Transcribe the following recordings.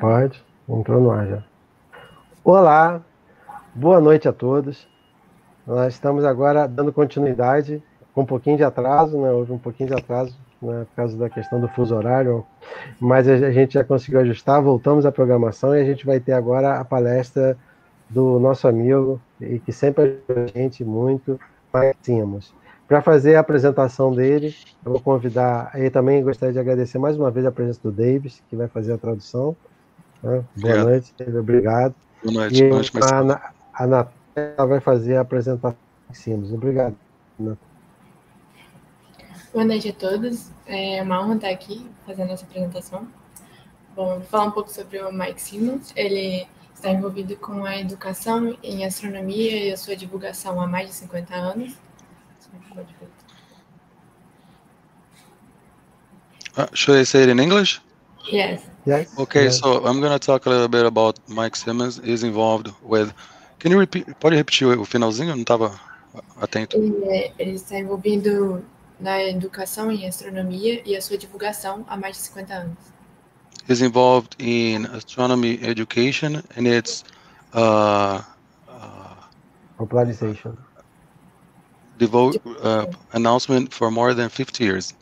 Pode, entrou no ar já. Olá, boa noite a todos. Nós estamos agora dando continuidade, com um pouquinho de atraso, né? Houve um pouquinho de atraso né, por causa da questão do fuso horário, mas a gente já conseguiu ajustar, voltamos à programação e a gente vai ter agora a palestra do nosso amigo, e que sempre ajuda a gente muito, Mike Simons. Para fazer a apresentação dele, eu vou convidar, e também gostaria de agradecer mais uma vez a presença do Davis, que vai fazer a tradução. Né? Boa obrigado. noite, obrigado. Boa noite. E boa noite a, a Natália vai fazer a apresentação em cima. Obrigado. Boa noite a todos. É uma honra estar aqui fazendo essa apresentação. Bom, vou falar um pouco sobre o Mike Simmons. Ele está envolvido com a educação em astronomia e a sua divulgação há mais de 50 anos. Uh, should I say it in English? Yes. Yes. Okay, yes. so I'm going to talk a little bit about Mike Simmons. He's involved with. Can you repeat? Pode repetir o finalzinho? Eu não estava atento. Ele, ele está envolvido na educação em astronomia e a sua divulgação há mais de 50 anos. He's involved in astronomy education and its uh, uh, Popularization. devote uh, announcement for more than 50 years.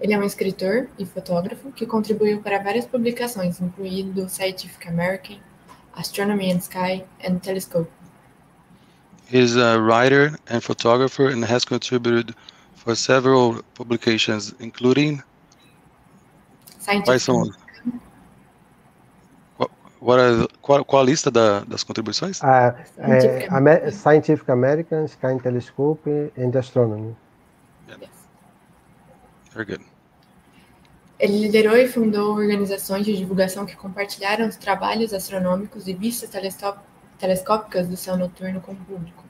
Ele é um escritor e fotógrafo que contribuiu para várias publicações, incluindo Scientific American, Astronomy and Sky, and Telescope. He's a writer and photographer and has contributed for several publications, including Scientific quais são what are the- qual, qual a lista da- das contribuições? É, Scientific Amer- Scientific American, Sky Telescope and Astronomy. Yes. Very good. Ele liderou e fundou organizações de divulgação que compartilharam os trabalhos astronômicos e vistas telescó- telescópicas do céu noturno com o público,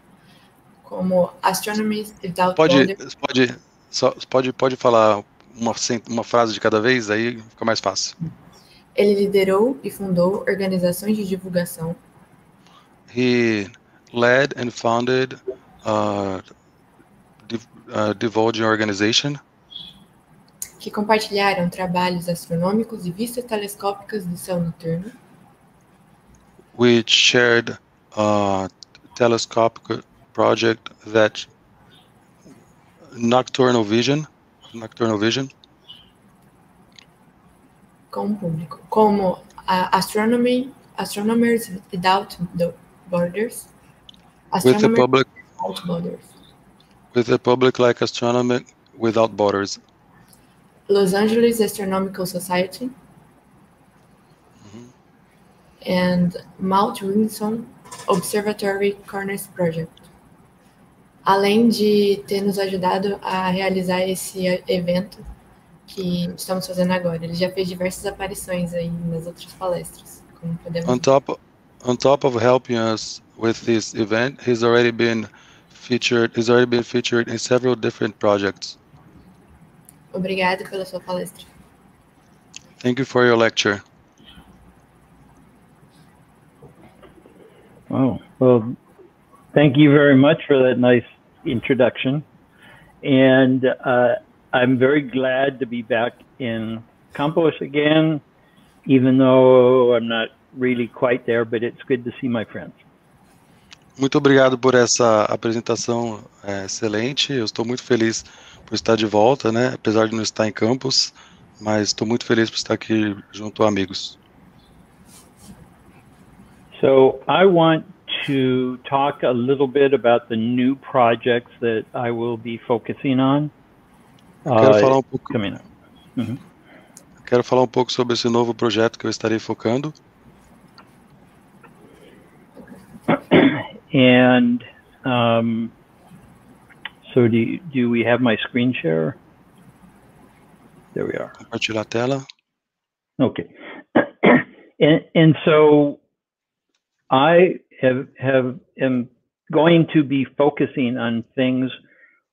como Astronomy Without Pode, pode, só, pode, pode falar uma, uma frase de cada vez, aí fica mais fácil. Ele liderou e fundou organizações de divulgação He led and founded uh, div, uh, Divulging Organization que compartilharam trabalhos astronômicos e vistas telescópicas do céu noturno, which shared a telescopic project that nocturnal vision, nocturnal vision, com o público, como Astronomy, Astronomers Without Borders, with the Astronomers public, Without Borders, with the public like astronomy without borders, Los Angeles Astronomical Society, and Mount Wilson Observatory Corners Project. Além de ter nos ajudado a realizar esse evento que estamos fazendo agora. Ele já fez diversas aparições aí nas outras palestras, como podemos On top, on top of helping us with this event, he's already been featured. He's already been featured in several different projects. Obrigada pela sua palestra. Thank you for your lecture. Oh, well, thank you very much for that nice introduction. And uh, I'm very glad to be back in Campos again, even though I'm not really quite there, but it's good to see my friends. Muito obrigado por essa apresentação é, excelente. Eu estou muito feliz por estar de volta, né? Apesar de não estar em campus, mas estou muito feliz por estar aqui junto a amigos. So I want to talk a little bit about the new projects that I will be focusing on. Eu quero uh, falar um pouco, up. quero falar um pouco sobre esse novo projeto que eu estarei focando. And um, so do, you, do we have my screen share? There we are. Compartilhar a tela. Okay. and, and so I have, have am going to be focusing on things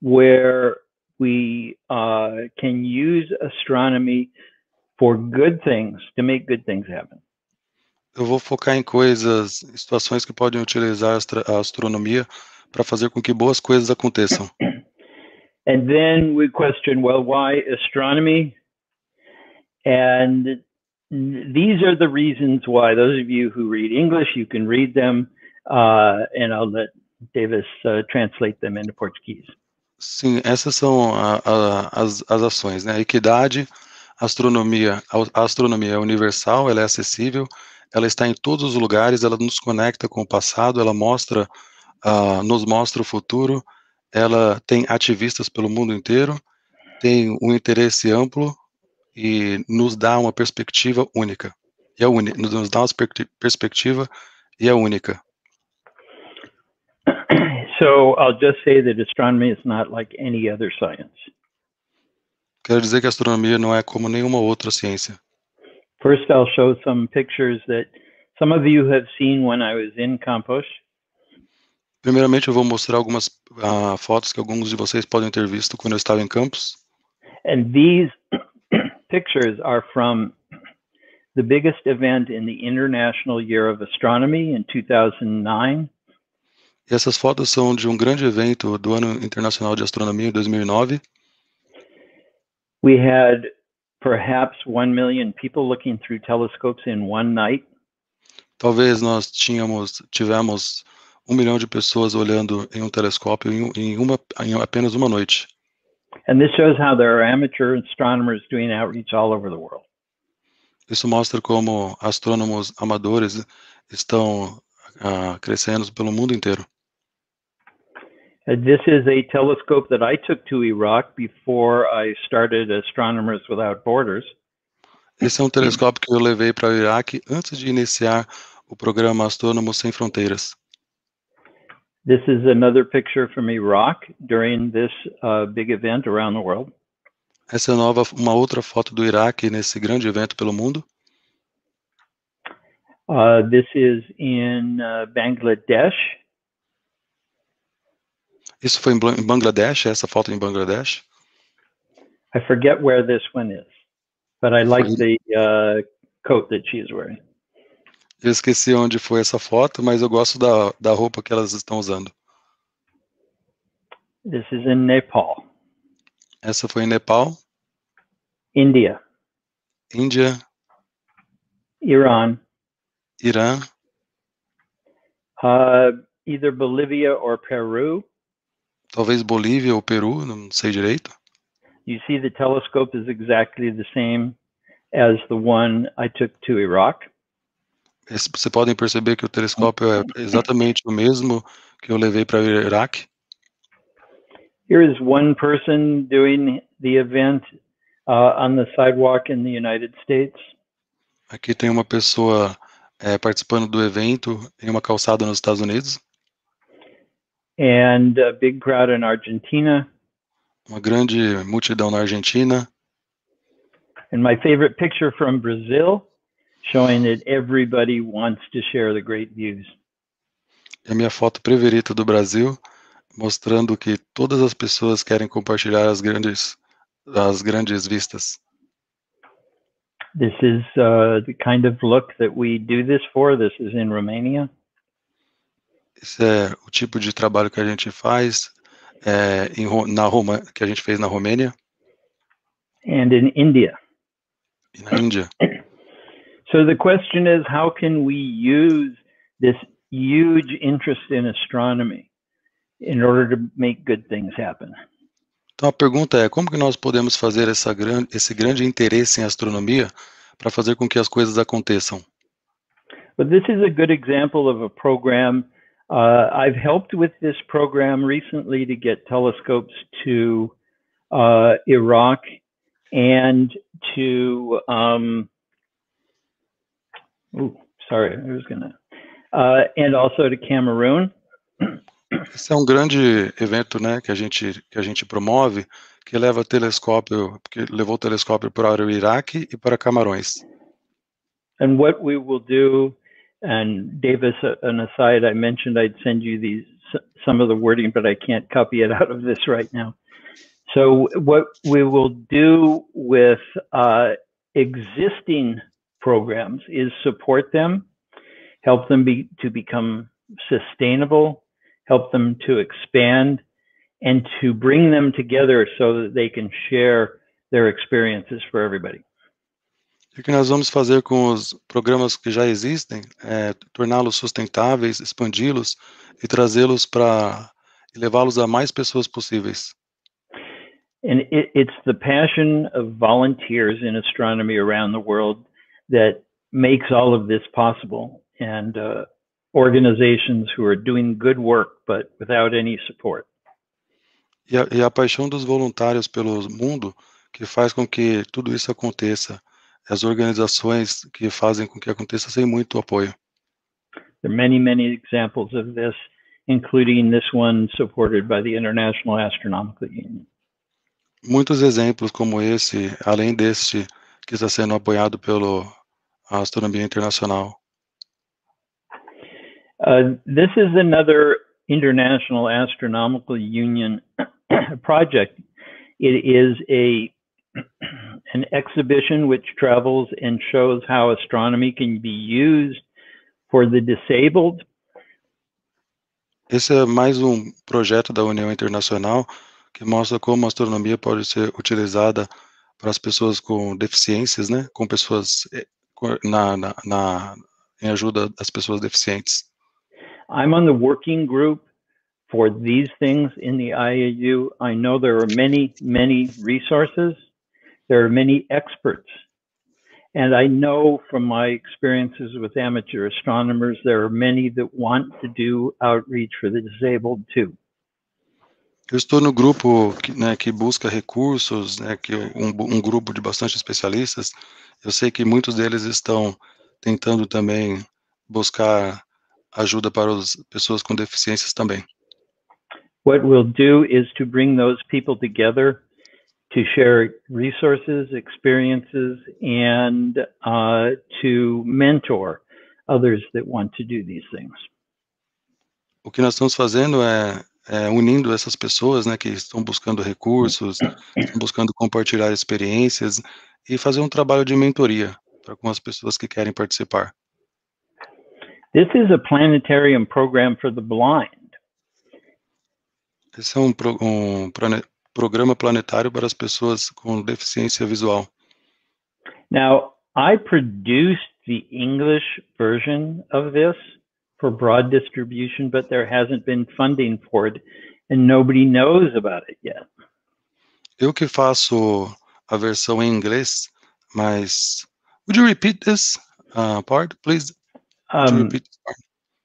where we uh, can use astronomy for good things to make good things happen. Eu vou focar em coisas, situações que podem utilizar a a astronomia para fazer com que boas coisas aconteçam. And then we question, well, why astronomy? And these are the reasons why those of you who read English, you can read them, uh, and I'll let Davis uh, translate them into Portuguese. Sim, essas são a, a, as, as ações, né? Equidade, astronomia, a astronomia é universal, ela é acessível, ela está em todos os lugares, ela nos conecta com o passado, ela mostra, uh, nos mostra o futuro, ela tem ativistas pelo mundo inteiro, tem um interesse amplo e nos dá uma perspectiva única. E é única, nos dá uma perspectiva e é única. So I'll just say that astronomy is not like any other science. Quero dizer que a astronomia não é como nenhuma outra ciência. First, I'll show some pictures that some of you have seen when I was in Campos. Primeiramente, eu vou mostrar algumas uh, fotos que alguns de vocês podem ter visto quando eu estava em Campos. And these pictures are from the biggest event in the International Year of Astronomy in 2009. E essas fotos são de um grande evento do Ano Internacional de Astronomia em 2009. We had perhaps 1 million people looking through telescopes in one night. Talvez nós tínhamos tivemos um milhão de pessoas olhando em um telescópio em, em, uma, em apenas uma noite. And this shows how there are amateur astronomers doing outreach all over the world. Isso mostra como astrônomos amadores estão uh, crescendo pelo mundo inteiro. This is a telescope that I took to Iraq before I started Astronomers Without Borders. Esse é um telescópio que eu levei para o Iraque antes de iniciar o programa Astrônomos Sem Fronteiras. This is another picture from Iraq during this uh, big event around the world. Essa é nova, uma outra foto do Iraque nesse grande evento pelo mundo. Uh, this is in uh, Bangladesh. Isso foi em Bangladesh, essa foto em Bangladesh? I forget where this one is, but I like the uh, coat that she is wearing. Eu esqueci onde foi essa foto, mas eu gosto da, da roupa que elas estão usando. This is in Nepal. Essa foi em Nepal. India. Índia. Iran. Irã. Uh, either Bolivia or Peru. Talvez Bolívia ou Peru, não sei direito. You see the telescope is exactly the same as the one I took to Iraq. Vocês podem perceber que o telescópio é exatamente o mesmo que eu levei para o Iraque. Here is one person doing the event uh, on the sidewalk in the United States. Aqui tem uma pessoa é, participando do evento em uma calçada nos Estados Unidos. and a big crowd in Argentina. Uma grande multidão na Argentina. And my favorite picture from Brazil, showing that everybody wants to share the great views. E a minha foto preferida do Brasil, mostrando que todas as pessoas querem compartilhar as grandes as grandes vistas. This is uh, the kind of look that we do this for. This is in Romania. Esse é o tipo de trabalho que a gente faz é, em, na Roma, que a gente fez na Romênia. And in India. E na Índia. So the question is, how can we use this huge interest in astronomy in order to make good things happen? Então a pergunta é, como que nós podemos fazer essa grande, esse grande interesse em astronomia para fazer com que as coisas aconteçam? But this is a good example of a program Uh, I've helped with this program recently to get telescopes to uh, Iraq and to, um, ooh, sorry, I was gonna, uh, and also to Cameroon. Esse é um grande evento, né, que a gente que a gente promove, que leva telescópio, que levou o telescópio para o Iraque e para Camarões. And what we will do And Davis, uh, an aside, I mentioned I'd send you these some of the wording, but I can't copy it out of this right now. So what we will do with uh, existing programs is support them, help them be to become sustainable, help them to expand, and to bring them together so that they can share their experiences for everybody. E o que nós vamos fazer com os programas que já existem é torná-los sustentáveis, expandi-los e trazê-los para levá-los a mais pessoas possíveis. And it, it's the passion of volunteers in astronomy around the world that makes all of this possible. And uh, organizations who are doing good work, but without any support. E a, e a paixão dos voluntários pelo mundo que faz com que tudo isso aconteça. As organizações que fazem com que aconteça sem muito apoio. There are many, many examples of this, including this one supported by the International Astronomical Union. Muitos exemplos como esse, além deste que está sendo apoiado pelo Astronomia Internacional. Uh, this is another International Astronomical Union project. It is a an exhibition which travels and shows how astronomy can be used for the disabled. Esse é mais um projeto da União Internacional que mostra como a astronomia pode ser utilizada para as pessoas com deficiências, né? Com pessoas eh, na, na, na em ajuda das pessoas deficientes. I'm on the working group for these things in the IAU. I know there are many, many resources. There are many experts. And I know from my experiences with amateur astronomers, there are many that want to do outreach for the disabled too. Eu estou no grupo que, né, que busca recursos, né, que um, um grupo de bastante especialistas. Eu sei que muitos deles estão tentando também buscar ajuda para as pessoas com deficiências também. What we'll do is to bring those people together to share resources, experiences, and uh, to mentor others that want to do these things. O que nós estamos fazendo é, é unindo essas pessoas, né, que estão buscando recursos, estão buscando compartilhar experiências e fazer um trabalho de mentoria para com as pessoas que querem participar. This is a planetarium program for the blind. Esse é um, pro, um programa planetário para as pessoas com deficiência visual. Now, I produced the English version of this for broad distribution, but there hasn't been funding for it, and nobody knows about it yet. Eu que faço a versão em inglês, mas would you repeat this uh, part, please? Um,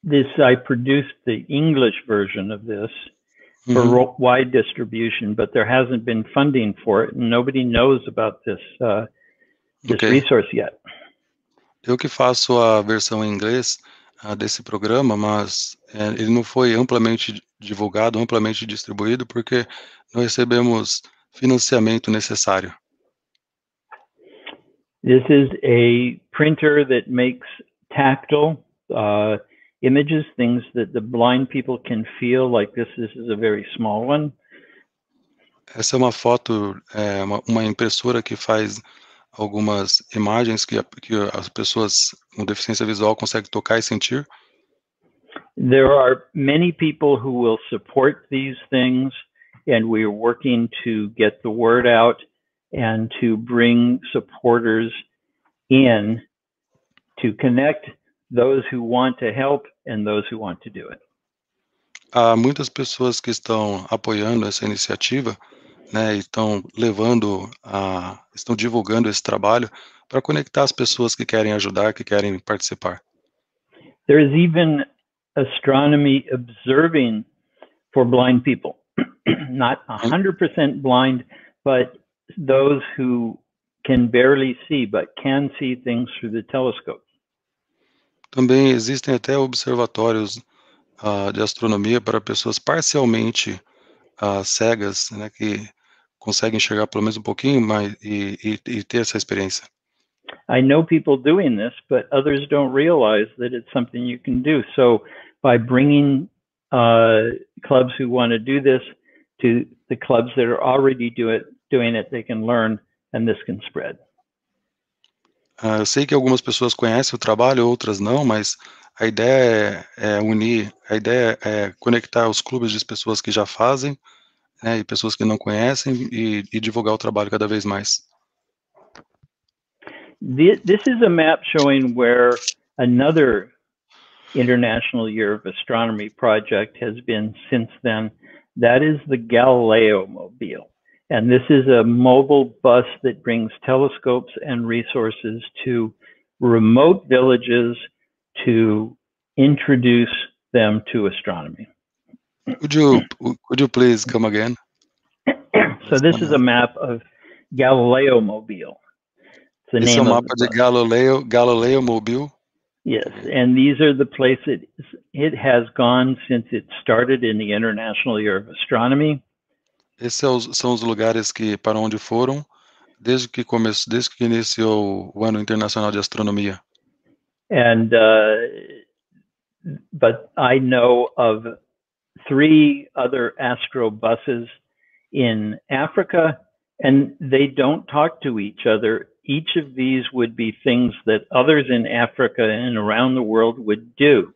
this I produced the English version of this for mm-hmm. wide distribution, but there hasn't been funding for it, and nobody knows about this uh, this okay. resource yet. Eu que faço a versão em inglês uh, desse programa, mas é, ele não foi amplamente divulgado, amplamente distribuído, porque não recebemos financiamento necessário. This is a printer that makes tactile uh, images, things that the blind people can feel, like this, this is a very small one. Essa é uma foto, é, uma, uma, impressora que faz algumas imagens que, que as pessoas com deficiência visual conseguem tocar e sentir. There are many people who will support these things, and we are working to get the word out and to bring supporters in to connect those who want to help and those who want to do it. Há muitas pessoas que estão apoiando essa iniciativa, né, estão levando a, estão divulgando esse trabalho para conectar as pessoas que querem ajudar, que querem participar. There is even astronomy observing for blind people, not 100% blind, but those who can barely see but can see things through the telescope. Também existem até observatórios uh, de astronomia para pessoas parcialmente uh, cegas, né, que conseguem enxergar pelo menos um pouquinho mais e, e, e ter essa experiência. I know people doing this, but others don't realize that it's something you can do. So by bringing uh, clubs who want to do this to the clubs that are already do it, doing it, they can learn and this can spread. Uh, eu sei que algumas pessoas conhecem o trabalho, outras não, mas a ideia é, é unir, a ideia é conectar os clubes de pessoas que já fazem, né, e pessoas que não conhecem, e, e divulgar o trabalho cada vez mais. This is a map showing where another International Year of Astronomy project has been since then. That is the Galileo Mobile. And this is a mobile bus that brings telescopes and resources to remote villages to introduce them to astronomy. Could you could you please come again? So this is a map of Galileo Mobile. It's the é name o of mapa the. Galileo, Galileo Mobile. Yes, and these are the places it has gone since it started in the International Year of Astronomy. Esses são os lugares que para onde foram desde que começou, desde que iniciou o ano internacional de astronomia. And uh, but I know of three other astro buses in Africa, and they don't talk to each other. Each of these would be things that others in Africa and around the world would do,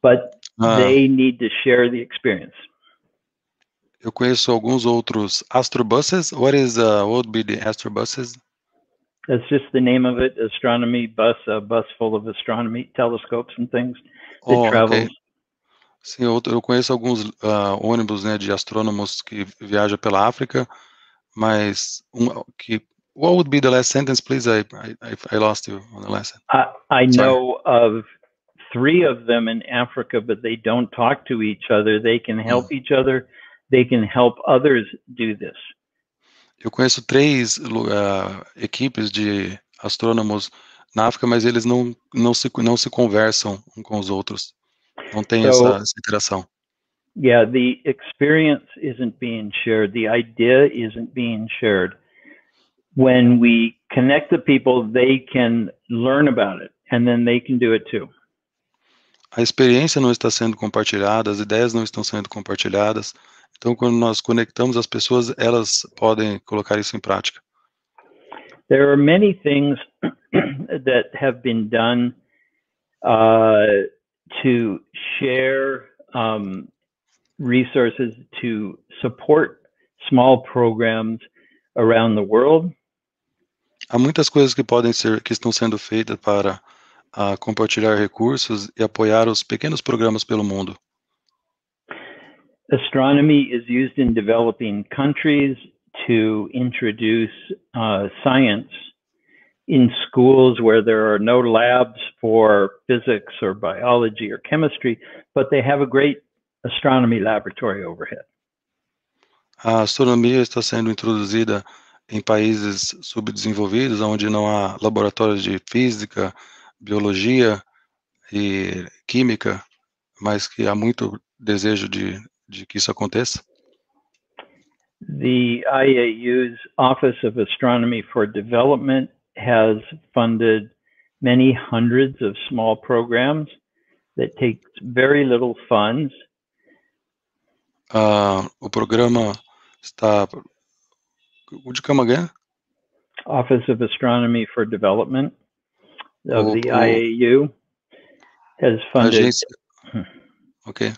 but Ah, they need to share the experience. eu conheço alguns outros astrobuses. What is uh, what would be the astrobuses? That's just the name of it. Astronomy bus, a bus full of astronomy telescopes and things that Oh, travels. ok. Sim, eu, eu conheço alguns ah, ônibus, né, de astrônomos que viajam pela África, mas um, que what would be the last sentence, please? I I, I- lost you on the last. I, I know of three of them in Africa, but they don't talk to each other. They can help each other. They can help others do this. Eu conheço três ah, equipes de astrônomos na África, mas eles não não se não se conversam um com os outros. Não tem So- essa, essa interação. Yeah, the experience isn't being shared. The idea isn't being shared. When we connect the people, they can learn about it and then they can do it too. A experiência não está sendo compartilhada, as ideias não estão sendo compartilhadas. Então, quando nós conectamos as pessoas, elas podem colocar isso em prática. there are many things that have been done uh, to share um, resources to support small programs around the world. Há muitas coisas que podem ser, que estão sendo feitas para ah, compartilhar recursos e apoiar os pequenos programas pelo mundo. Astronomy is used in developing countries to introduce uh, science in schools where there are no labs for physics or biology or chemistry, but they have a great astronomy laboratory overhead. A astronomia está sendo introduzida em países subdesenvolvidos, onde não há laboratórios de física, biologia e química, mas que há muito desejo de, de que isso aconteça. The IAU's Office of Astronomy for Development has funded many hundreds of small programs that take very little funds. Ah, o programa está. Would you come again? Office of Astronomy for Development of Oh, the oh. IAU has funded agência, ok.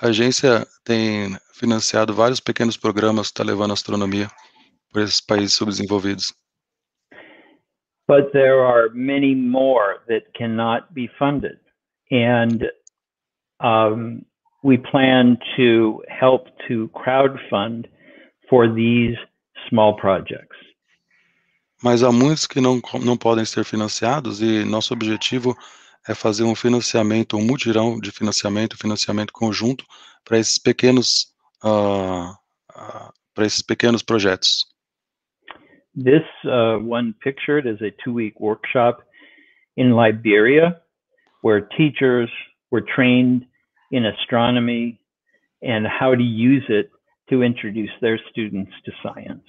A agência tem financiado vários pequenos programas que está levando astronomia por esses países subdesenvolvidos. But there are many more that cannot be funded. And um, we plan to help to crowdfund for these small projects. Mas há muitos que não, não podem ser financiados e nosso objetivo é fazer um financiamento, um mutirão de financiamento, financiamento conjunto para esses pequenos, ah, ah, para esses pequenos projetos. This uh, one pictured is a two week workshop in Liberia where teachers were trained in astronomy and how to use it to introduce their students to science.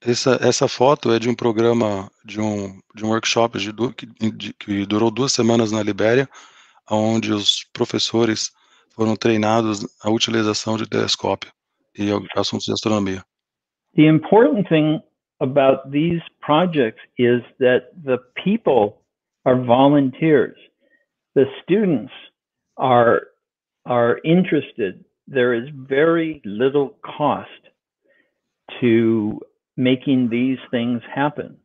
Essa, essa foto é de um programa, de um, de um workshop de, que, de- que durou duas semanas na Libéria, onde os professores foram treinados a utilização de telescópio e assuntos de astronomia. The important thing about these projects is that the people are volunteers. The students are are interested. There is very little cost to making these things happen.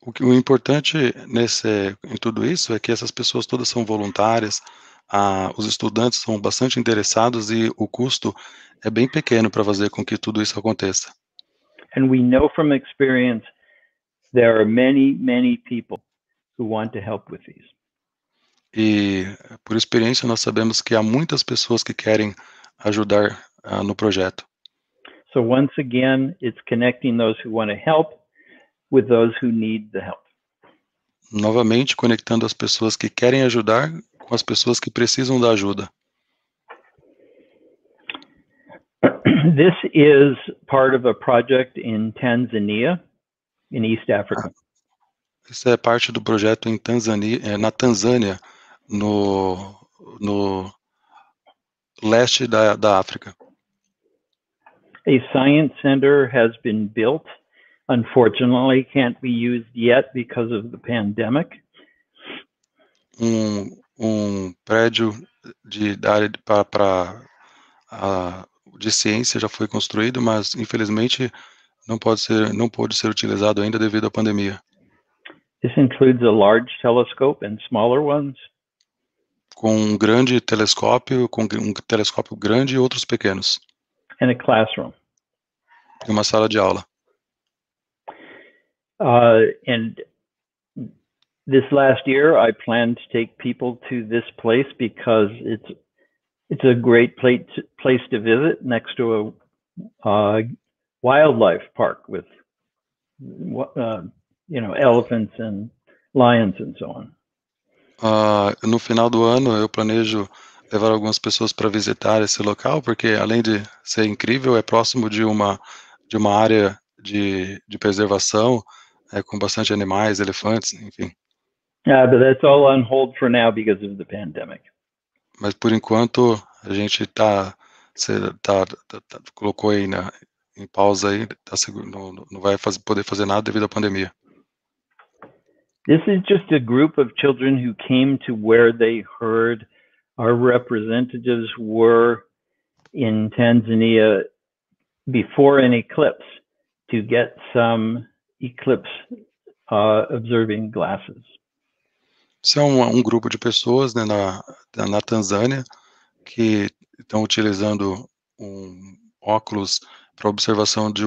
O, que, o importante nesse, em tudo isso é que essas pessoas todas são voluntárias, a, os estudantes são bastante interessados e o custo é bem pequeno para fazer com que tudo isso aconteça. And we know from experience there are many, many people who want to help with these. E por experiência nós sabemos que há muitas pessoas que querem ajudar uh, no projeto. So once again, it's connecting those who want to help with those who need the help. Novamente conectando as pessoas que querem ajudar com as pessoas que precisam da ajuda. This is part of a project in Tanzania, in East Africa. Isso é parte do projeto em Tanzânia, na Tanzânia, no, no leste da, da África. A science center has been built. Unfortunately, can't be used yet because of the pandemic. Um, um prédio de área para de ciência já foi construído, mas infelizmente não pode ser não pode ser utilizado ainda devido à pandemia. This includes a large telescope and smaller ones. Com um grande telescópio, com um telescópio grande e outros pequenos. And a classroom. E uma sala de aula. Uh, and this last year, I plan to take people to this place because it's it's a great place place to visit next to a uh, wildlife park with uh, you know elephants and lions and so on. Uh, no final do ano, eu planejo levar algumas pessoas para visitar esse local, porque além de ser incrível, é próximo de uma de uma área de, de preservação é, com bastante animais, elefantes, enfim. Yeah, but that's all on hold for now because of the pandemic. Mas por enquanto a gente tá, tá, tá, tá colocou aí na, em pausa aí, não, não vai fazer, poder fazer nada devido à pandemia. This is just a group of children who came to where they heard our representatives were in Tanzania before an eclipse to get some eclipse uh, observing glasses. Isso é um, um grupo de pessoas né, na, na Tanzânia que estão utilizando um óculos para observação de,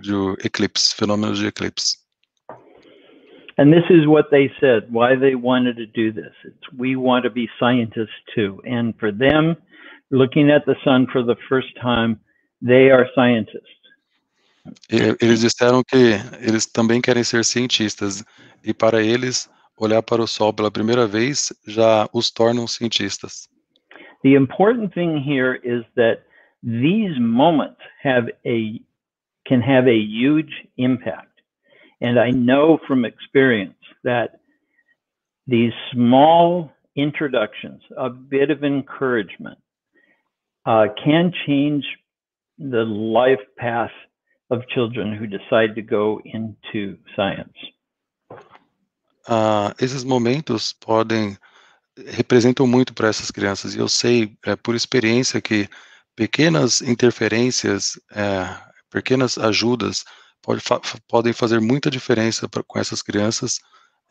de eclipse, fenômenos de eclipse. And this is what they said, why they wanted to do this. It's, we want to be scientists too. And for them, looking at the sun for the first time, they are scientists. Eles disseram que eles também querem ser cientistas e para eles olhar para o sol pela primeira vez já os tornam cientistas. The important thing here is that these moments have a can have a huge impact. And I know from experience that these small introductions, a bit of encouragement, uh, can change the life path of children who decide to go into science. Uh, esses momentos podem representam muito para essas crianças e eu sei é, por experiência que pequenas interferências, é, pequenas ajudas pode, fa podem fazer muita diferença pra, com essas crianças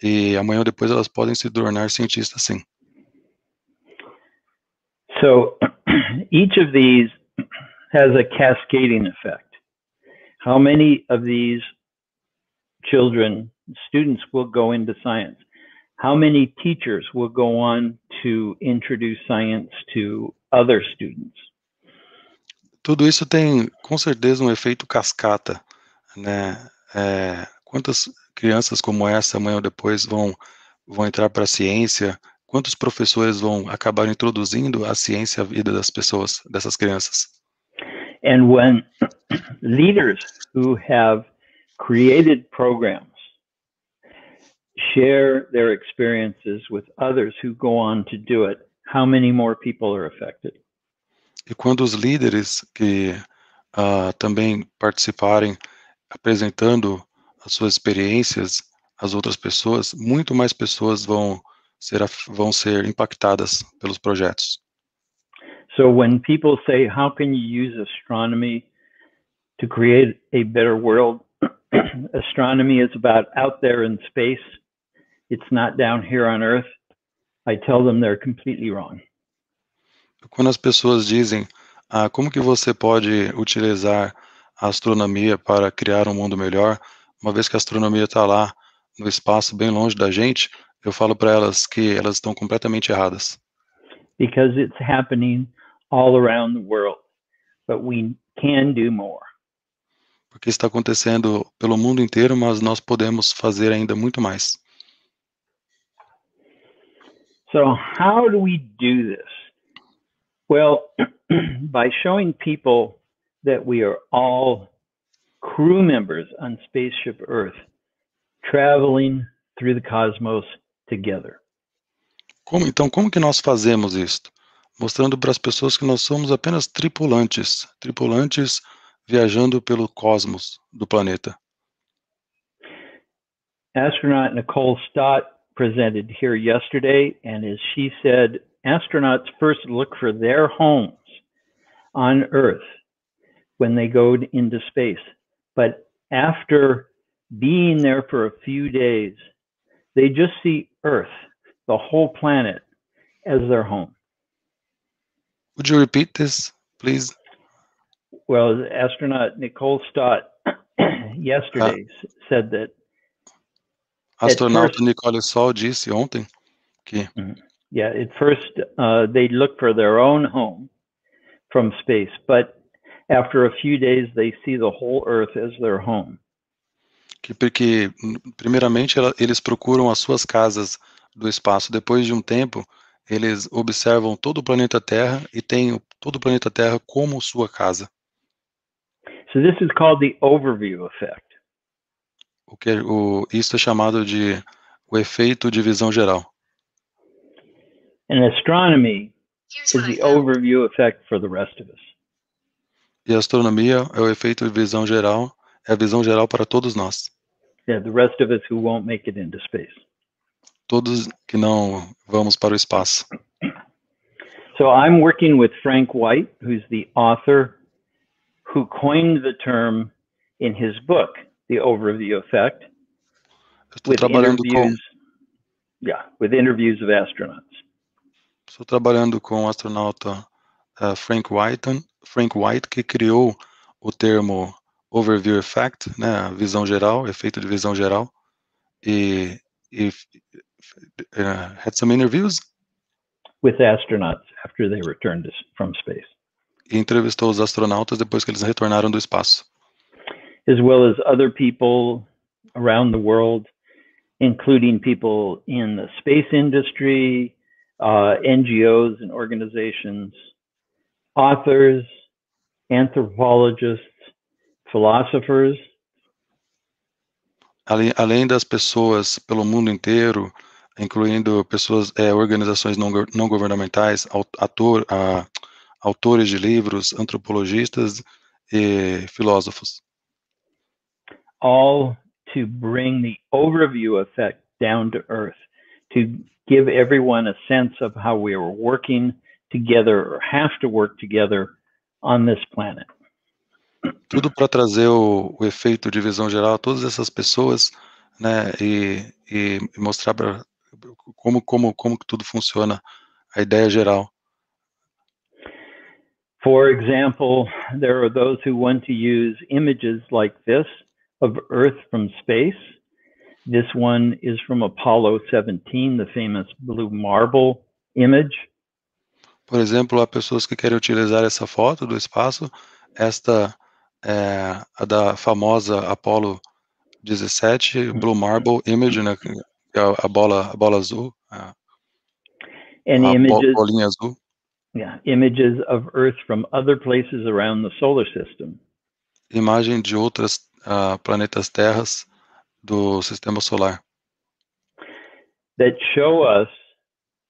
e amanhã ou depois elas podem se tornar cientistas sim. So each of these has a cascading effect. How many of these children, students will go into science? How many teachers will go on to introduce science to other students? Tudo isso tem, com certeza, um efeito cascata, né? É, quantas crianças como essa, amanhã ou depois, vão, vão entrar para a ciência? Quantos professores vão acabar introduzindo a ciência à vida das pessoas, dessas crianças? And when leaders who have created programs share their experiences with others who go on to do it, how many more people are affected? E quando os líderes que uh, também participarem apresentando as suas experiências às outras pessoas, muito mais pessoas vão ser vão ser impactadas pelos projetos. So when people say, how can you use astronomy to create a better world? astronomy is about out there in space. It's not down here on Earth. I tell them they're completely wrong. Quando as pessoas dizem, ah, como que você pode utilizar a astronomia para criar um mundo melhor, uma vez que a astronomia está lá no espaço bem longe da gente, eu falo para elas que elas estão completamente erradas. Because it's happening all around the world, but we can do more. Porque está acontecendo pelo mundo inteiro, mas nós podemos fazer ainda muito mais. So, how do we do this? Well, by showing people that we are all crew members on Spaceship Earth, traveling through the cosmos together. Como, então, como que nós fazemos isto? Mostrando para as pessoas que nós somos apenas tripulantes, tripulantes viajando pelo cosmos do planeta. Astronaut Nicole Stott presented here yesterday, and as she said, astronauts first look for their homes on Earth when they go into space. But after being there for a few days, they just see Earth, the whole planet, as their home. Would you repeat this, please? Well, astronaut Nicole Stott yesterday uh, said that. Astronauta Nicole Sol disse ontem que. Mm-hmm. Yeah, at first uh, they look for their own home from space, but after a few days they see the whole Earth as their home. Que porque primeiramente eles procuram as suas casas do espaço. Depois de um tempo, eles observam todo o planeta Terra e têm todo o planeta Terra como sua casa. So this is called the overview effect. O que o isso é chamado de o efeito de visão geral. And astronomy is the overview effect for the rest of us. E a astronomia é o efeito de visão geral, é a visão geral para todos nós. Yeah, the rest of us who won't make it into space. Todos que não vamos para o espaço. So I'm working with Frank White, who's the author who coined the term in his book, The Overview Effect, with interviews, com... yeah, with interviews of astronauts. Estou trabalhando com o astronauta uh, Frank White, Frank White, que criou o termo Overview Effect, né, visão geral, efeito de visão geral, e, e uh, had some interviews with astronauts after they returned from space. e entrevistou os astronautas depois que eles retornaram do espaço. As well as other people around the world, including people in the space industry, uh, NGOs and organizations, authors, anthropologists, philosophers. Além, além das pessoas pelo mundo inteiro, incluindo pessoas, é, organizações não, não governamentais, ator, a, autores de livros, antropologistas e filósofos. All to bring the overview effect down to earth, to give everyone a sense of how we are working together or have to work together on this planet. Tudo para trazer o, o, efeito de visão geral a todas essas pessoas, né, e, e mostrar pra, como como como que tudo funciona, a ideia geral. For example, there are those who want to use images like this of Earth from space. This one is from Apollo 17, the famous blue marble image. Por exemplo, há pessoas que querem utilizar essa foto do espaço, esta é a da famosa Apollo 17, Blue Marble Image, né, a, bola, a bola azul, a, And a images, bolinha azul. Yeah, images of Earth from other places around the solar system. Imagem de outras uh, planetas terras do sistema solar. That show us,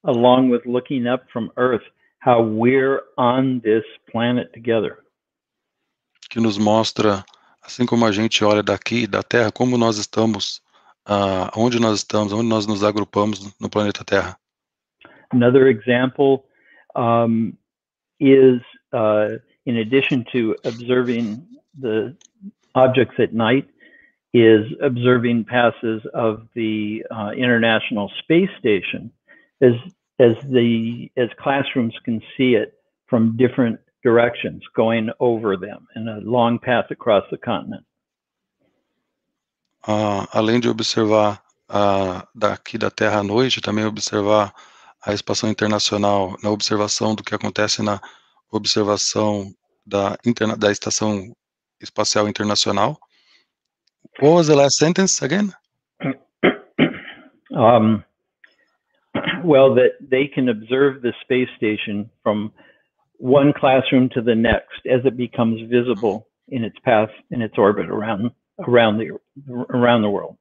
along with looking up from Earth, how we're on this planet together. Que nos mostra, assim como a gente olha daqui da Terra, como nós estamos, uh, onde nós estamos, onde nós nos agrupamos no planeta Terra. Another example um, is, uh, in addition to observing the objects at night, is observing passes of the uh, International Space Station as as the as classrooms can see it from different directions going over them in a long path across the continent. Uh, além de observar uh, daqui da Terra à noite, também observar a expansão internacional na observação do que acontece na observação da, interna da Estação Espacial Internacional. What was the last sentence again? Um, well, that they can observe the space station from one classroom to the next as it becomes visible in its path in its orbit around around the around the world.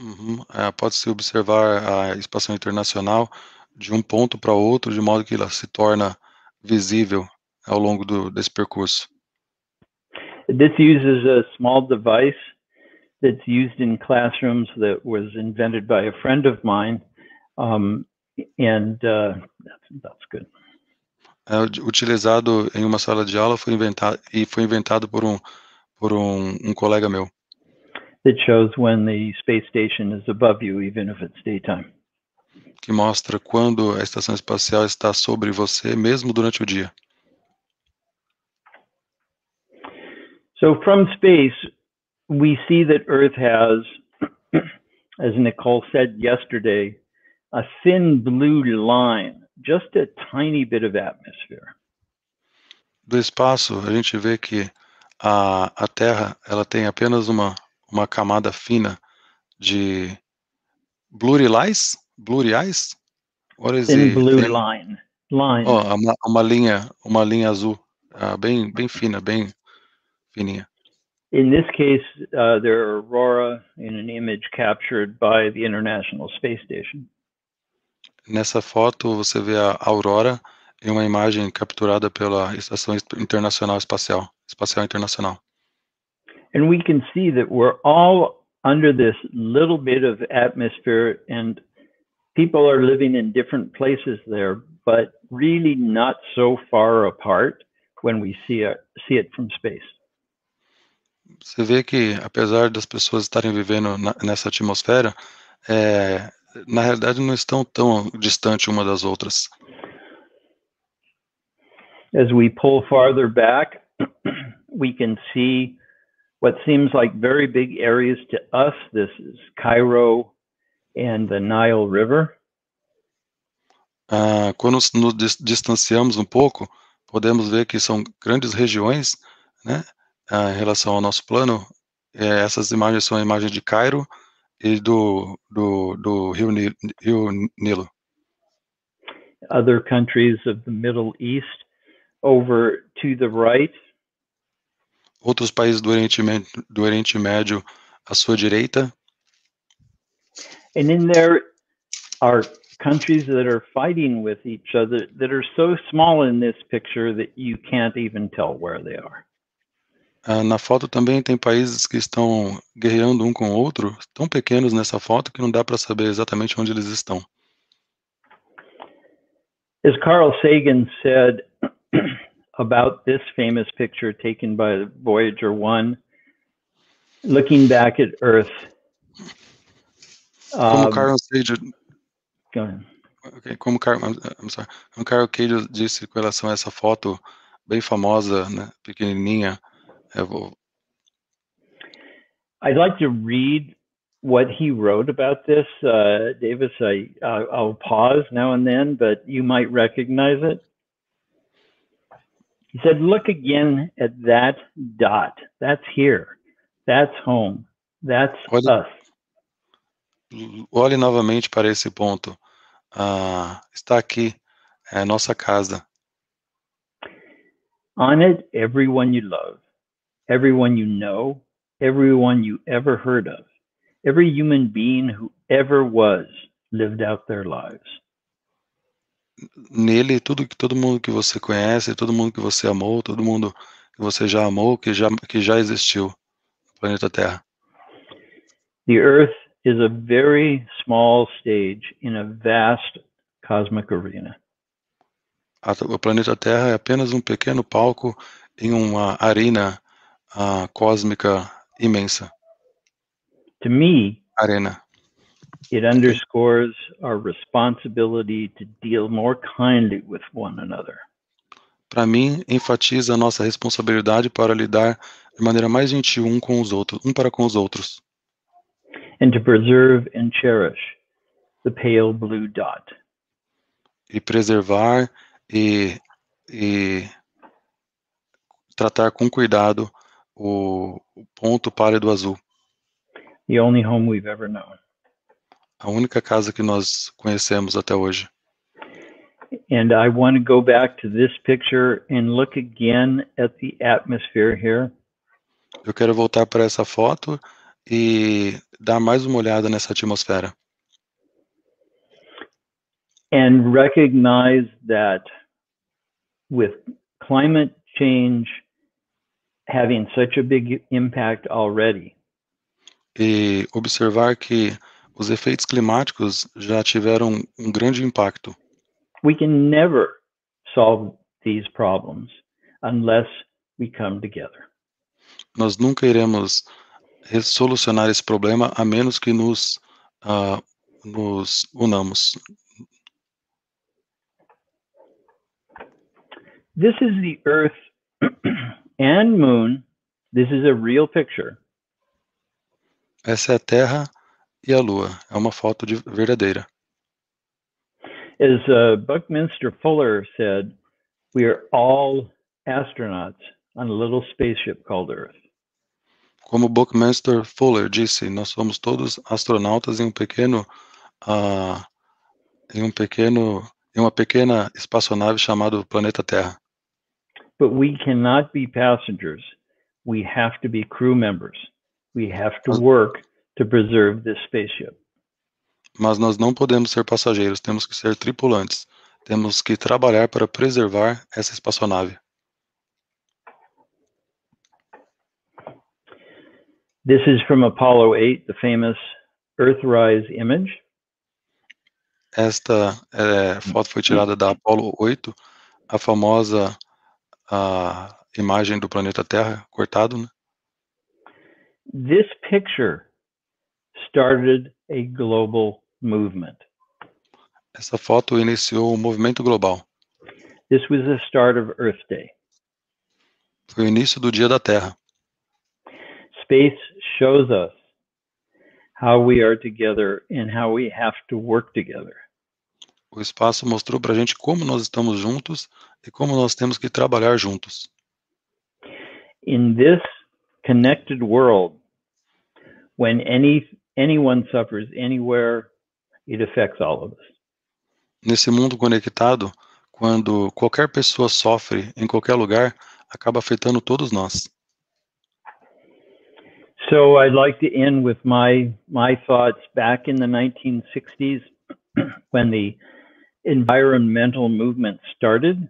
Uhum. É, Pode-se observar a expansão internacional de um ponto para outro, de modo que ela se torna visível ao longo do, desse percurso. This uses a small device that's used in classrooms that was invented by a friend of mine, um, and uh, that's, that's good. É utilizado em uma sala de aula foi inventado e foi inventado por um por um, um colega meu. It shows when the space station is above you, even if it's daytime. Que mostra quando a estação espacial está sobre você, mesmo durante o dia. So from space, we see that Earth has, as Nicole said yesterday, a thin blue line, just a tiny bit of atmosphere. Do espaço, a gente vê que a, a Terra ela tem apenas uma, uma camada fina de blurry lies? Blurry eyes? What is Thin the blue thin- line. Line. Oh, uma, uma linha, uma linha azul, ah, bem, bem fina, bem fininha. In this case, uh, they're aurora in an image captured by the International Space Station. Nessa foto você vê a aurora em uma imagem capturada pela Estação Internacional Espacial, Espacial Internacional. And we can see that we're all under this little bit of atmosphere, and people are living in different places there, but really not so far apart when we see it, see it from space. Você vê que, apesar das pessoas estarem vivendo na- nessa atmosfera, é, na realidade não estão tão distantes uma das outras. As we pull farther back, we can see what seems like very big areas to us. This is Cairo and the Nile River. Ah, quando nos dis- distanciamos um pouco, podemos ver que são grandes regiões, né, em relação ao nosso plano. É, essas imagens são imagens de Cairo e do, do, do Rio, Ni- Rio Nilo. other countries of the Middle East. Over to the right, Outros países do Oriente, do Oriente Médio à sua direita, and in there are countries that are fighting with each other that are so small in this picture that you can't even tell where they are. Ah, na foto também tem países que estão guerreando um com o outro, tão pequenos nessa foto que não dá para saber exatamente onde eles estão. As Carl Sagan said about this famous picture taken by Voyager 1, looking back at Earth. Como um, Carl Sagan, go ahead. ok, como Carl, I'm- sorry, como Carl Cage disse com relação a essa foto bem famosa, né, pequenininha, I'd like to read what he wrote about this, uh, Davis. I uh, I'll pause now and then, but you might recognize it. He said, "Look again at that dot. That's here. That's home. That's Olha- us." olhe novamente para esse ponto. Ah, está aqui, é nossa casa. On it, everyone you love, everyone you know, everyone you ever heard of, every human being who ever was lived out their lives. Nele, tudo que todo mundo que você conhece, todo mundo que você amou, todo mundo que você já amou, que já que já existiu no planeta Terra. The Earth is a very small stage in a vast cosmic arena. A- O planeta Terra é apenas um pequeno palco em uma arena ah, cósmica imensa. To me, arena. it underscores our responsibility to deal more kindly with one another. Para mim, enfatiza a nossa responsabilidade para lidar de maneira mais gentil um com os outros, um para com os outros, and to preserve and cherish the pale blue dot. e preservar e, e tratar com cuidado o, o ponto pálido azul, the only home we've ever known. a única casa que nós conhecemos até hoje. And I want to go back to this picture and look again at the atmosphere here. Eu quero voltar para essa foto e dar mais uma olhada nessa atmosfera and recognize that with climate change having such a big impact already, e observar que os efeitos climáticos já tiveram um grande impacto. we can never solve these problems unless we come together. Nós nunca iremos re- solucionar esse problema a menos que nos, ah, nos unamos. This is the Earth and Moon. This is a real picture. Essa é a Terra e a Lua. É uma foto de verdadeira. As uh, Buckminster Fuller said, we are all astronauts on a little spaceship called Earth. Como Buckminster Fuller disse, nós somos todos astronautas em um pequeno, ah, em um pequeno, em uma pequena espaçonave chamado planeta Terra. But we cannot be passengers. We have to be crew members. We have to work to preserve this spaceship. Mas nós não podemos ser passageiros, temos que ser tripulantes. Temos que trabalhar para preservar essa espaçonave. This is from Apollo 8, the famous Earthrise image. Esta eh, foto foi tirada da Apollo 8, a famosa a imagem do planeta Terra cortado, né? This picture started a global movement. Essa foto iniciou o movimento global. This was the start of Earth Day. Foi o início do Dia da Terra. Space shows us how we are together and how we have to work together. O espaço mostrou para a gente como nós estamos juntos e como nós temos que trabalhar juntos. In this connected world, when any anyone suffers anywhere, it affects all of us. Nesse mundo conectado, quando qualquer pessoa sofre em qualquer lugar, acaba afetando todos nós. So I'd like to end with my my thoughts back in the 1960s when the environmental movement started.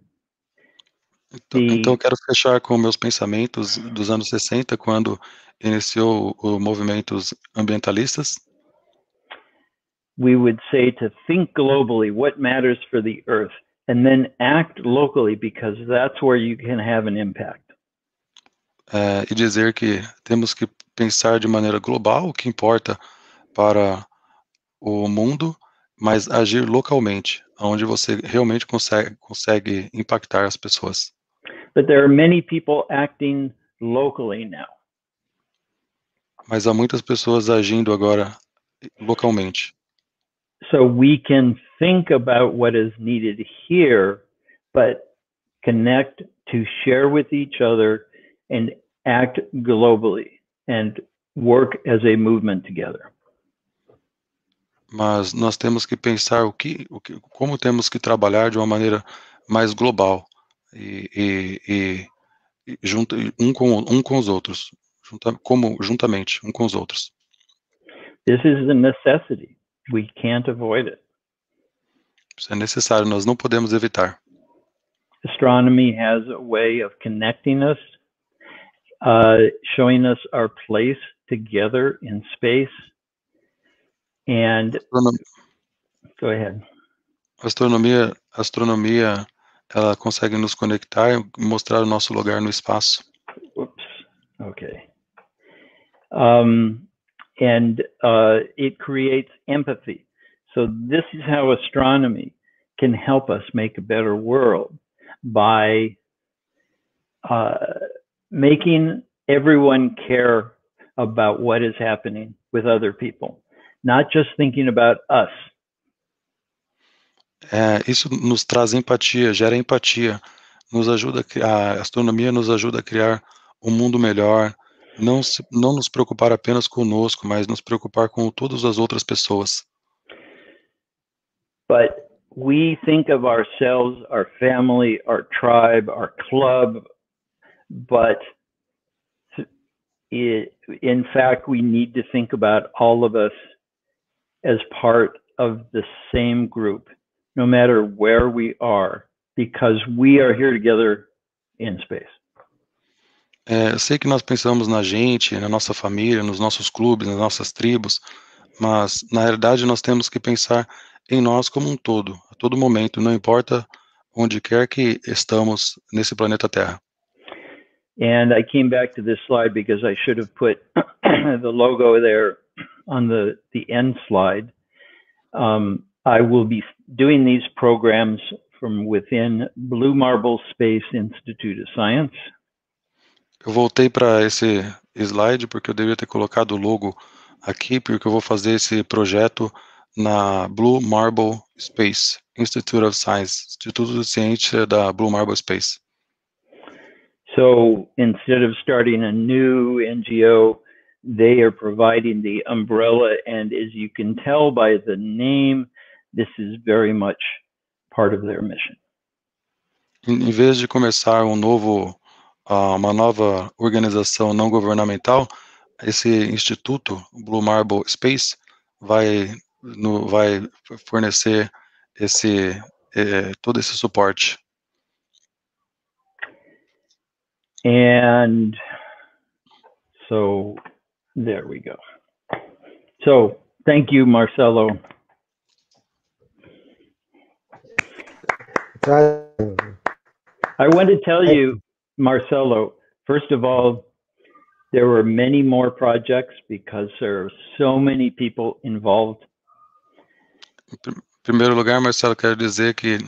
Então, E- então eu quero fechar com meus pensamentos dos anos 60, quando iniciou o movimentos ambientalistas. We would say to think globally what matters for the earth and then act locally because that's where you can have an impact. é, e dizer que temos que pensar de maneira global o que importa para o mundo, mas agir localmente, onde você realmente consegue, consegue impactar as pessoas. But there are many people acting locally now. Mas há muitas pessoas agindo agora localmente. So we can think about what is needed here, but connect to share with each other and act globally and work as a movement together. Mas nós temos que pensar o que, o que, como temos que trabalhar de uma maneira mais global e, e, e, junto, um, com, um com os outros, junta, como juntamente, um com os outros. This is a necessity. We can't avoid it. Isso é necessário, nós não podemos evitar. Astronomy has a way of connecting us, uh, showing us our place together in space. And Astronom- go ahead. Astronomia, astronomia, ela consegue nos conectar, mostrar o nosso lugar no espaço. Whoops. Okay. Um, and uh, it creates empathy. So this is how astronomy can help us make a better world by uh, making everyone care about what is happening with other people, not just thinking about us. É, isso nos traz empatia, gera empatia, nos ajuda a astronomia nos ajuda a criar um mundo melhor, não se, não nos preocupar apenas conosco, mas nos preocupar com todas as outras pessoas. But we think of ourselves, our family, our tribe, our club, but it, in fact, we need to think about all of us as part of the same group, no matter where we are, because we are here together in space. É, eu sei que nós pensamos na gente, na nossa família, nos nossos clubes, nas nossas tribos, mas na realidade nós temos que pensar em nós como um todo, a todo momento, não importa onde quer que estamos nesse planeta Terra. And I came back to this slide because I should have put the logo there on the, the end slide. Um, I will be doing these programs from within Blue Marble Space Institute of Science. Eu voltei para esse slide porque eu deveria ter colocado o logo aqui, porque eu vou fazer esse projeto na Blue Marble Space Institute of Science, Instituto de Ciência da Blue Marble Space. So instead of starting a new NGO, they are providing the umbrella. And as you can tell by the name, this is very much part of their mission. Em vez de começar um novo, uh, uma nova organização não governamental, esse instituto Blue Marble Space vai no, vai fornecer esse eh, todo esse suporte. And so there we go. So thank you, Marcelo. I want to tell you, Marcelo, first of all, there were many more projects because there are so many people involved. Em primeiro lugar, Marcelo, quero dizer que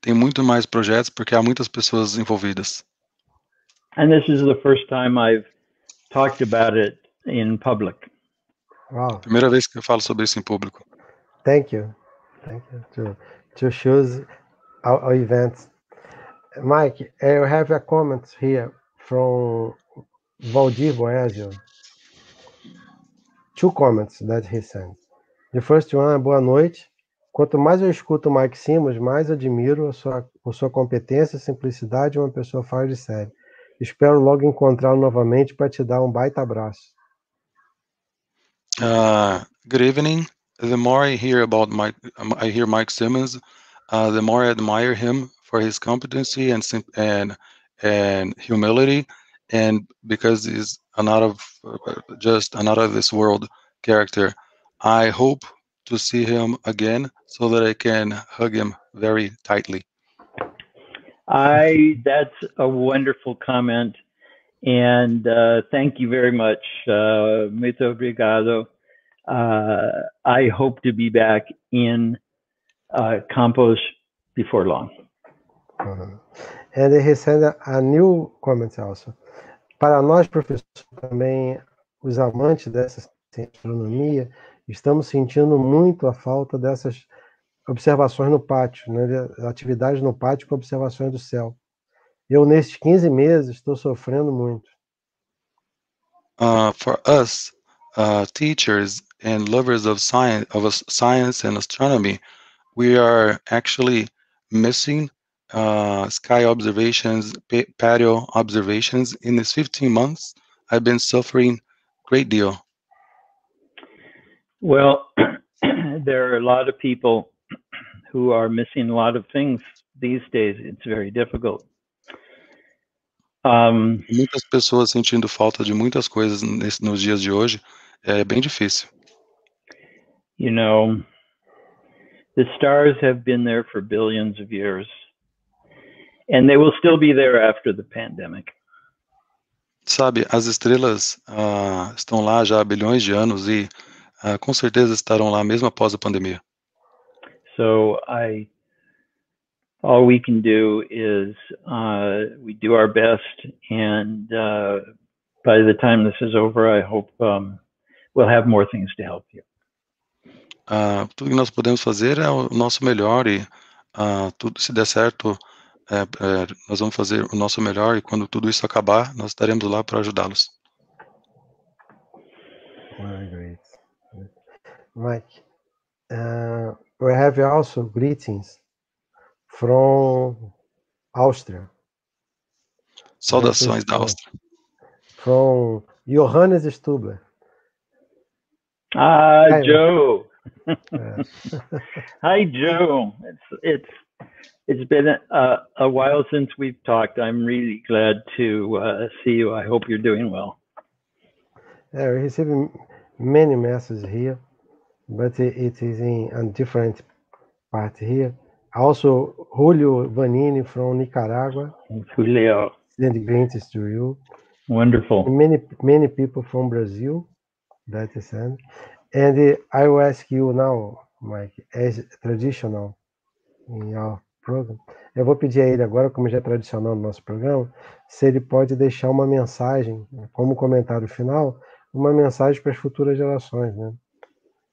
tem muito mais projetos porque há muitas pessoas envolvidas. And this is the first time I've talked about it in public. Wow. Primeira vez que eu falo sobre isso em público. Thank you. Thank you to, to choose our, our events. Mike, I have a comment here from Valdir Boesio. Two comments that he sent. The first one, boa noite. Quanto mais eu escuto o Mike Simmons, mais admiro a sua, a sua competência e simplicidade uma pessoa fora de série. Espero logo encontrá-lo novamente para te dar um baita abraço. Uh, good evening. The more I hear about Mike, I hear Mike Simmons, uh, the more I admire him for his competency and and and humility, and because he's another just another this world character. I hope to see him again so that I can hug him very tightly. I that's a wonderful comment, and uh, thank you very much, uh, muito obrigado. Uh, I hope to be back in uh, Campos before long. Uhum. And he sent a, a new comment also. Para nós, professores, também os amantes dessa astronomia, estamos sentindo muito a falta dessas observações no pátio, né, atividades no pátio com observações do céu. Eu, nesses 15 meses, estou sofrendo muito. Uh, for us, uh, teachers and lovers of science, of science and astronomy, we are actually missing uh, sky observations, patio observations. In these 15 months, I've been suffering great deal. Well, there are a lot of people who are missing a lot of things these days. It's very difficult. Um, muitas pessoas sentindo falta de muitas coisas nesse, nos dias de hoje. É bem difícil. You know, the stars have been there for billions of years, and they will still be there after the pandemic. Sabe, as estrelas uh, estão lá já há bilhões de anos e uh, com certeza estarão lá mesmo após a pandemia. So I, all we can do is uh, we do our best, and uh, by the time this is over, I hope um, we'll have more things to help you. Uh, tudo que nós podemos fazer é o nosso melhor e tudo se der certo é, é, nós vamos fazer o nosso melhor e quando tudo isso acabar, nós estaremos lá para ajudá-los. great. Mike, uh, we have also greetings from Áustria. Saudações da Áustria. From Johannes Stubler. Ah, Hi, Joe. Hi, Joe. It's it's it's been a, a while since we've talked. I'm really glad to uh, see you. I hope you're doing well. Yeah, we receive many messages here, but it is in a different part here. Also, Julio Vanini from Nicaragua. Julio. Send greetings to you. Wonderful. Many many people from Brazil that is sent. And I will ask you now, Mike, as traditional in our program. Eu vou pedir a ele agora, como já é tradicional no nosso programa, se ele pode deixar uma mensagem, como comentário final, uma mensagem para as futuras gerações, né?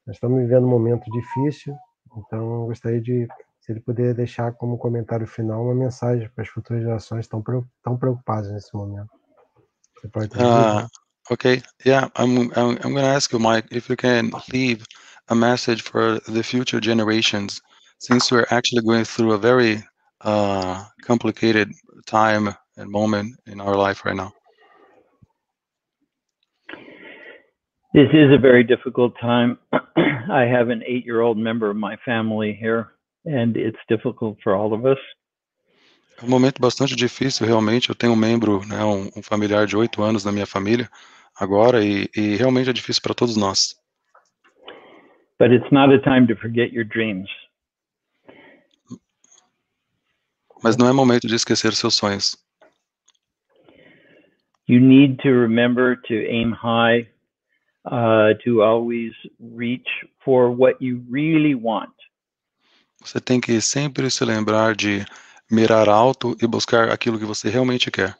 Nós estamos vivendo um momento difícil, então eu gostaria de, se ele puder deixar como comentário final uma mensagem para as futuras gerações tão, tão preocupadas nesse momento. Você pode uh, okay, yeah, I'm, I'm, I'm going to ask you, Mike, if you can leave a message for the future generations since we're actually going through a very uh, complicated time and moment in our life right now? This is a very difficult time. I have an eight year old member of my family here, and it's difficult for all of us. É um momento bastante difícil, realmente. Eu tenho um membro, né, um, um familiar de oito anos na minha família agora, e, e realmente é difícil para todos nós. But it's not a time to forget your dreams. Mas não é momento de esquecer seus sonhos. You need to remember to aim high, uh, to always reach for what you really want. Você tem que sempre se lembrar de mirar alto e buscar aquilo que você realmente quer.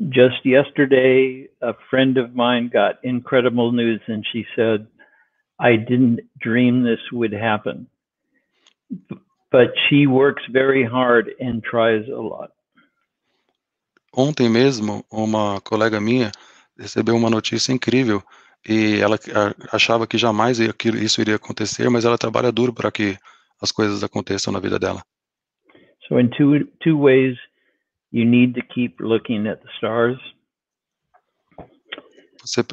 Just yesterday, a friend of mine got incredible news and she said, I didn't dream this would happen but she works very hard and tries a lot. Ontem mesmo, uma colega minha recebeu uma notícia incrível e ela achava que jamais isso iria acontecer, mas ela trabalha duro para que as coisas aconteçam na vida dela. So in two two ways you need to keep looking at the stars. Você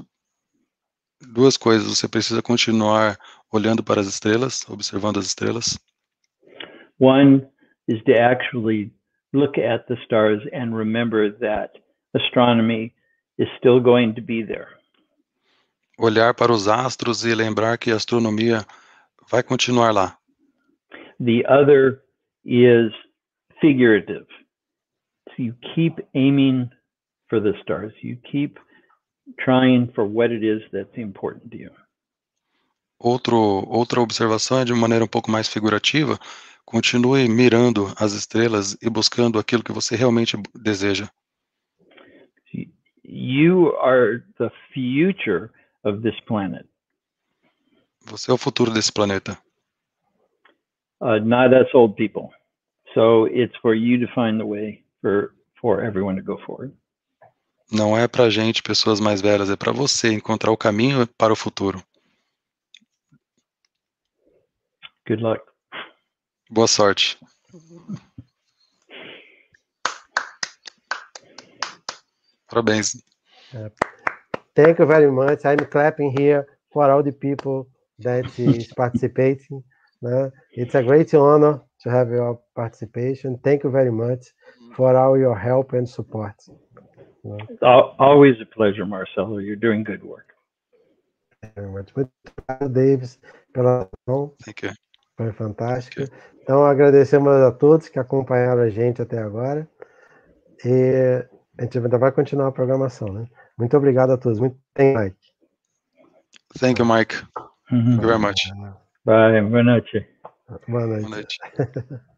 duas coisas, você precisa continuar olhando para as estrelas, observando as estrelas. One is to actually look at the stars and remember that astronomy is still going to be there. Olhar para os astros e lembrar que a astronomia vai continuar lá. The other is figurative. So you keep aiming for the stars. You keep trying for what it is that's important to you. Outro, outra observação é de maneira um pouco mais figurativa. Continue mirando as estrelas e buscando aquilo que você realmente deseja. You are the future of this planet. Você é o futuro desse planeta. Uh, not us old people. So it's for you to find the way for for everyone to go forward. Não é para gente, pessoas mais velhas, é para você encontrar o caminho para o futuro. Good luck. Boa sorte. Parabéns. Uh, thank you very much. I'm clapping here for all the people that is participating. Uh, it's a great honor to have your participation. Thank you very much for all your help and support. Uh, always a pleasure, Marcelo. You're doing good work. Thank you very much. Muito obrigado, Davis, pela Thank you. Foi fantástico. Então, agradecemos a todos que acompanharam a gente até agora. E a gente ainda vai continuar a programação, né? Muito obrigado a todos. Muito bem, Mike. Thank you, Mike. Mhm. Thank you very much. Bye. Boa noite. Boa noite. Boa noite.